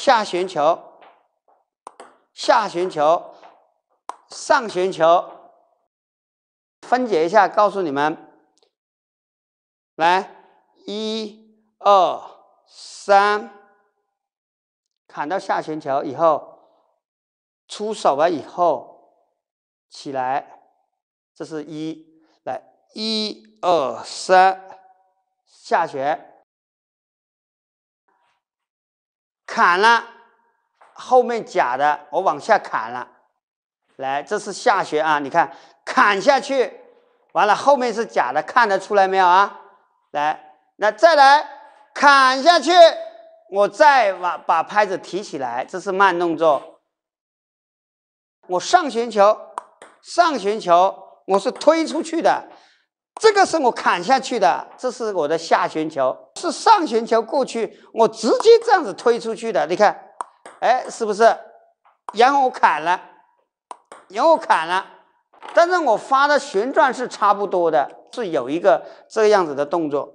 下旋球，下旋球，上旋球。分解一下，告诉你们，来，一、二、三，砍到下旋球以后，出手了以后，起来，这是一，来，一、二、三，下旋，砍了，后面假的，我往下砍了，来，这是下旋啊，你看，砍下去。完了，后面是假的，看得出来没有啊？来，那再来砍下去，我再把把拍子提起来，这是慢动作。我上旋球，上旋球，我是推出去的，这个是我砍下去的，这是我的下旋球，是上旋球过去，我直接这样子推出去的，你看，哎，是不是，然后我砍了，然后我砍了，但是我发的旋转是差不多的，是有一个这个样子的动作。